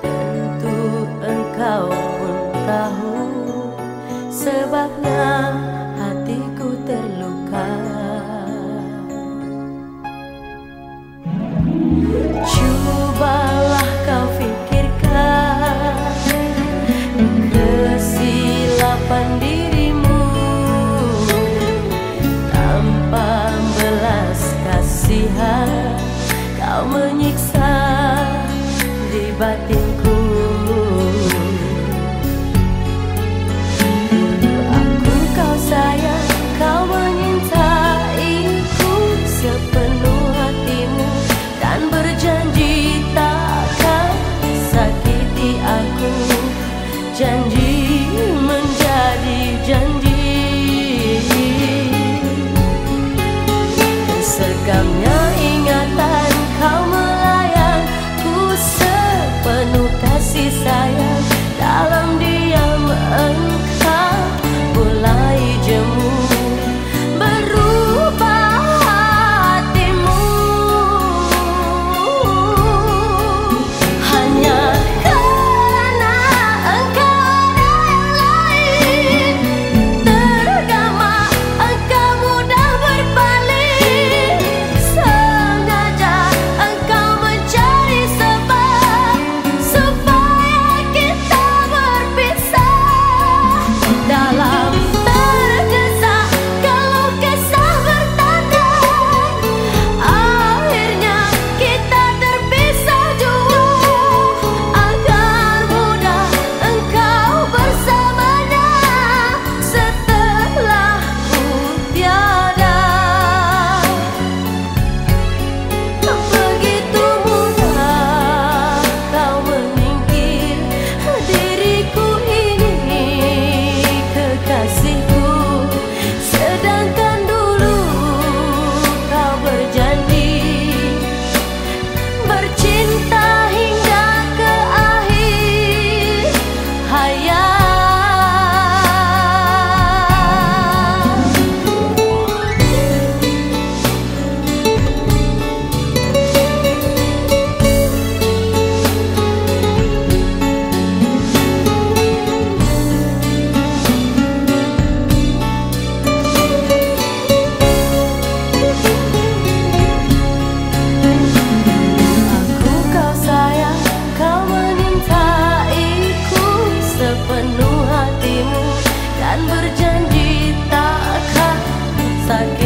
Tentu engkau pun tahu Sebabnya hatiku terluka. Cobalah kau pikirkan Kesilapan diri batinku. Aku kau sayang, kau menyintaiku Sepenuh hatimu dan berjanji takkan sakiti aku. Janji menjadi janji. Segamnya jail hasta